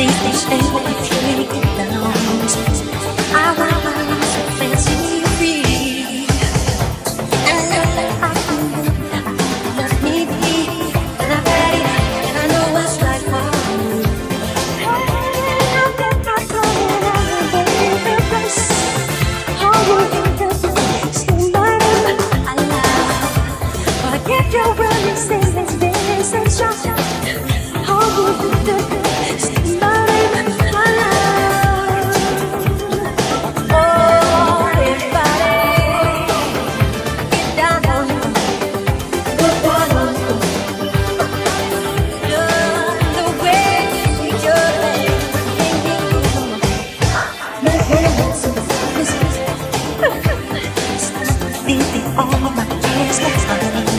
deep all my business.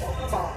我不帮